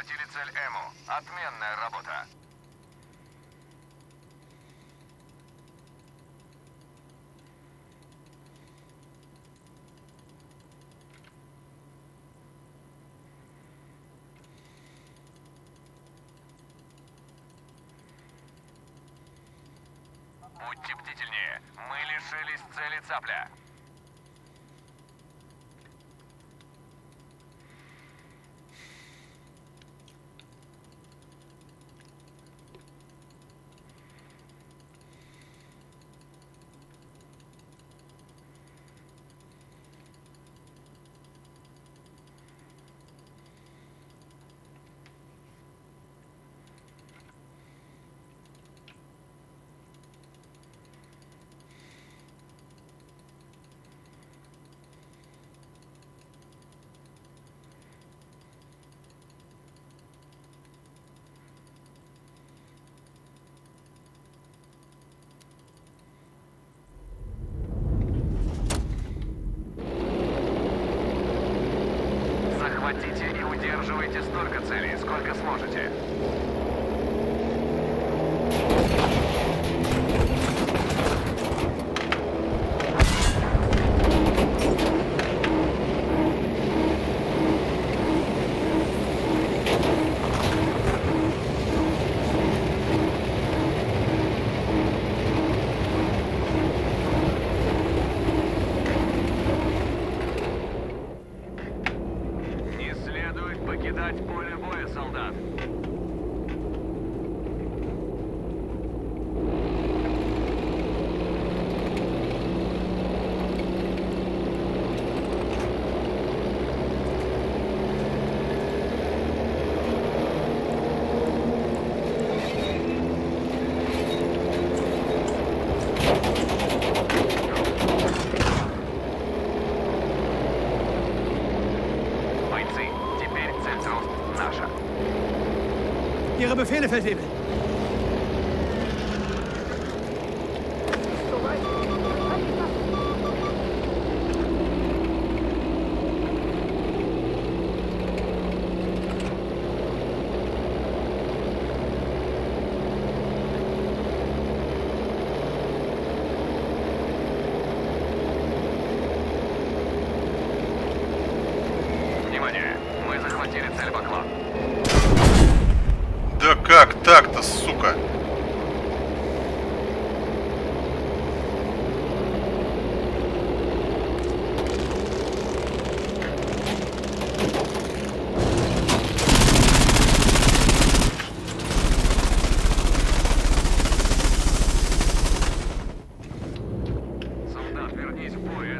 захватили цель Эму. Отменная работа. Ihre Befehle, Feldwebel.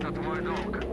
Это твой долг.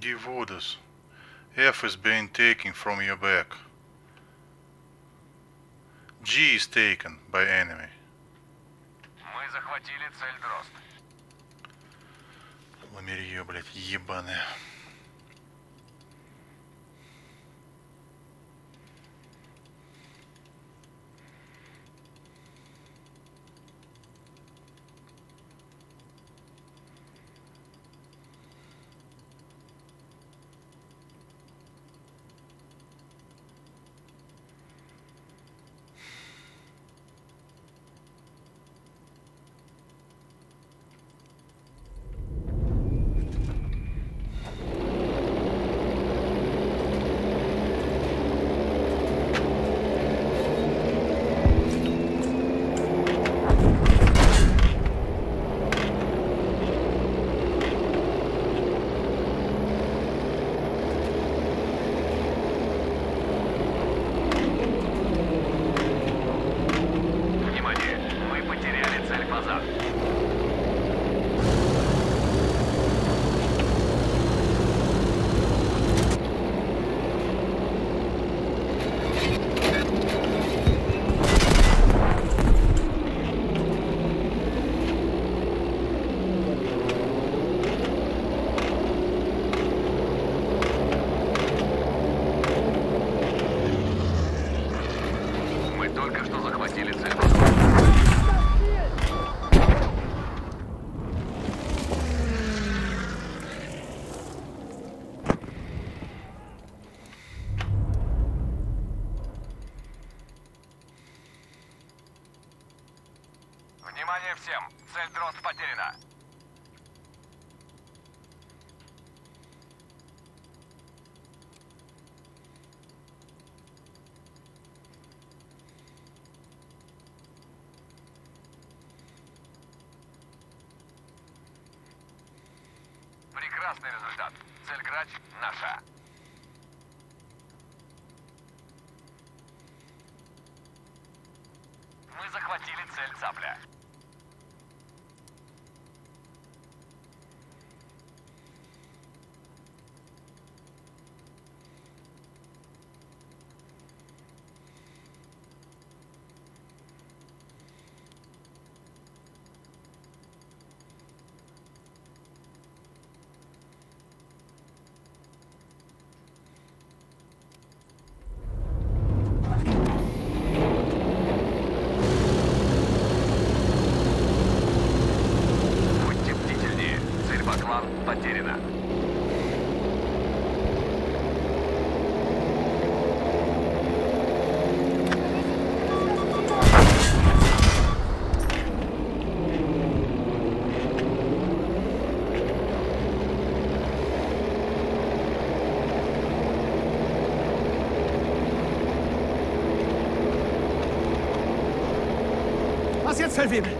Give orders. F is being taken from your back. G is taken by enemy. Мы захватили цель Дрозд. Ламерье, блядь, ебаное. Всем! Цель Дрозд потеряна! Прекрасный результат. Цель Грач наша. Мы захватили цель Цапля. Selfie mi?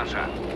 Цель Фазан теперь наша.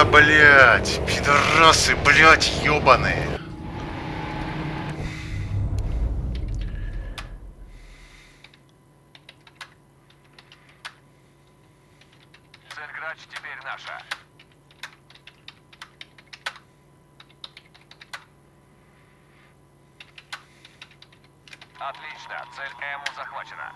Да, блять, пидорасы, блять, ёбаные. Цель Грач теперь наша. Отлично. Цель М захвачена.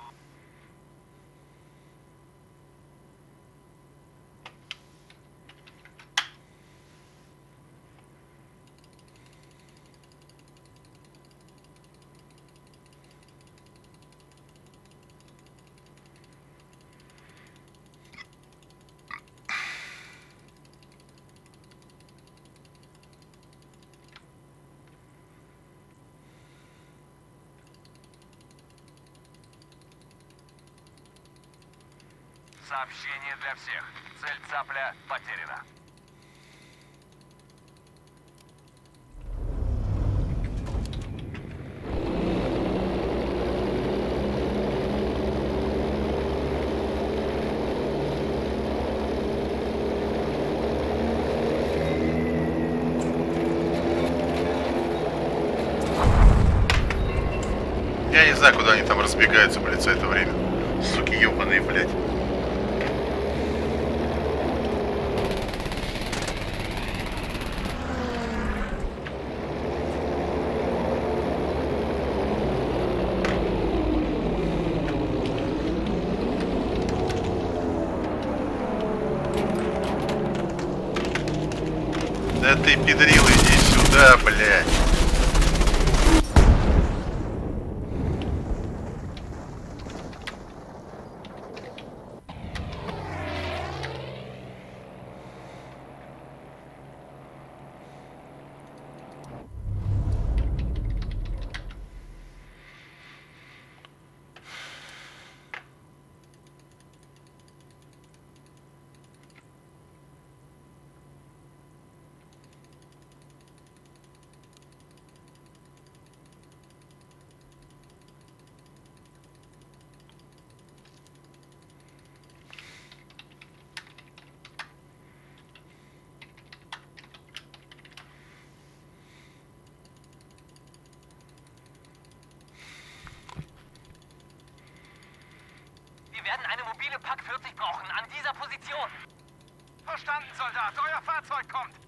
Сообщение для всех. Цель цапля потеряна. Я не знаю, куда они там разбегаются, блядь, за это время. Суки ёбаные, блядь. Ты, педрил, иди сюда, блядь. Pack 40 brauchen, an dieser Position. Verstanden, Soldat. Euer Fahrzeug kommt.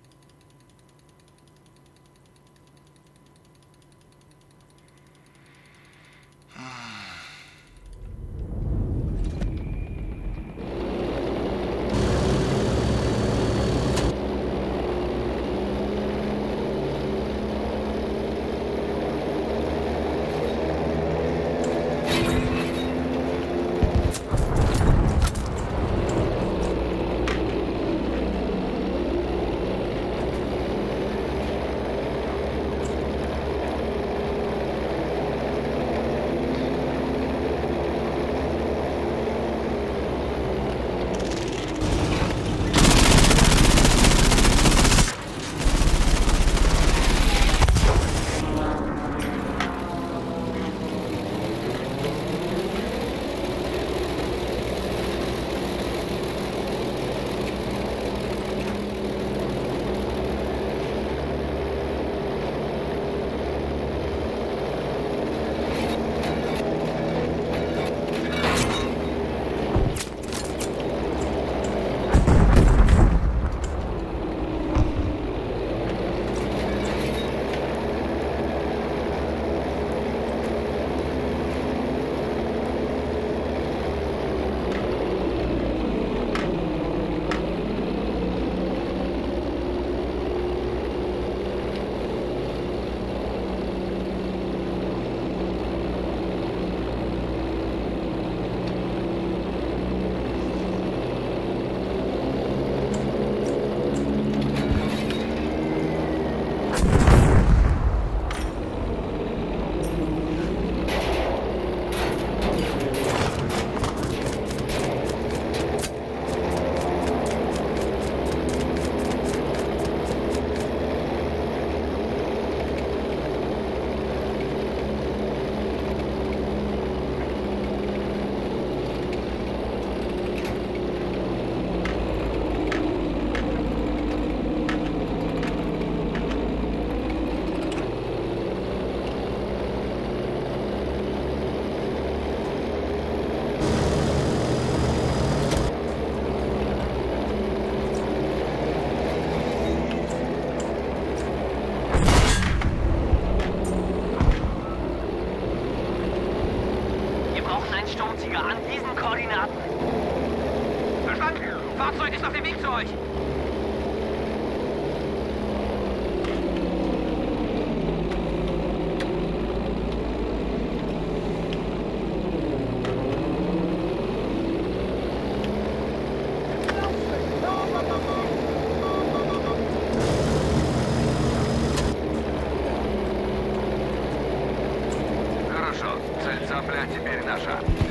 Контрольная теперь наша.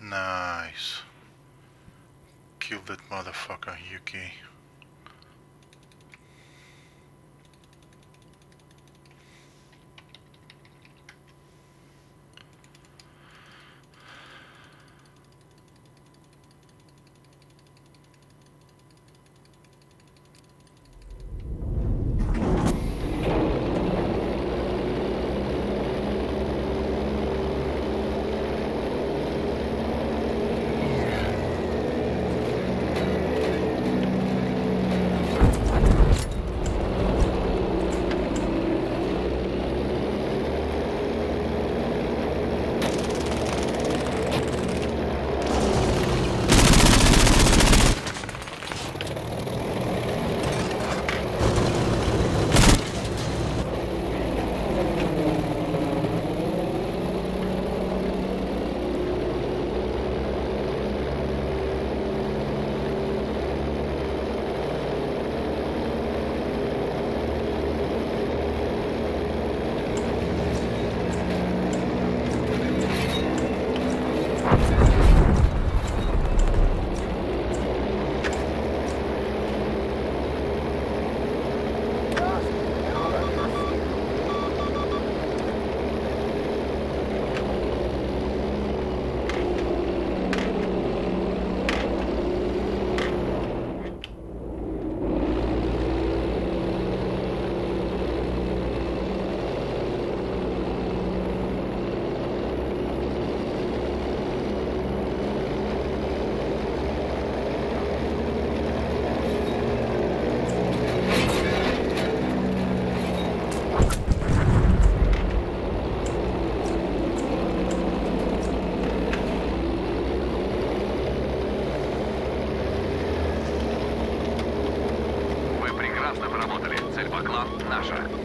Nice. Kill that motherfucker, Yuki. Наша.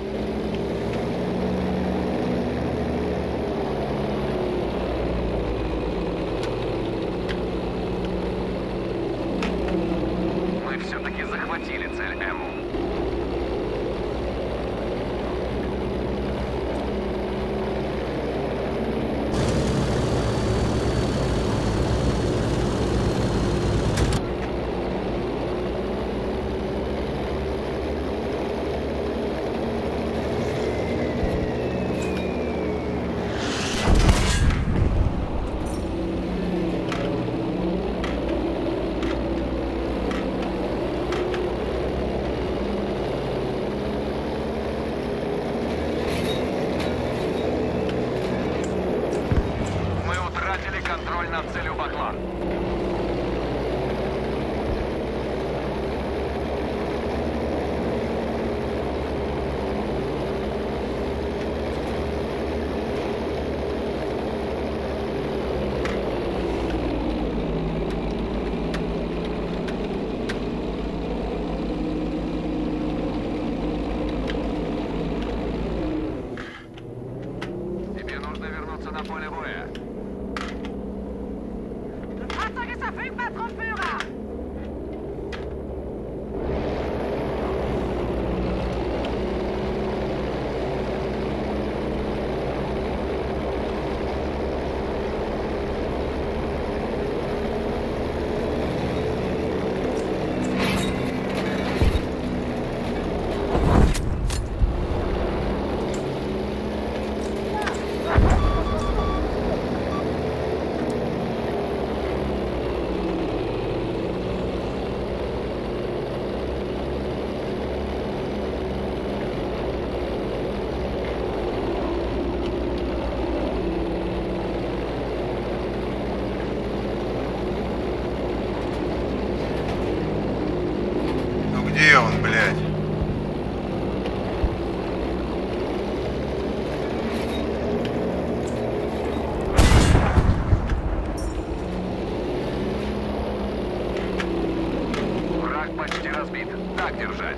Почти разбит. Так держать.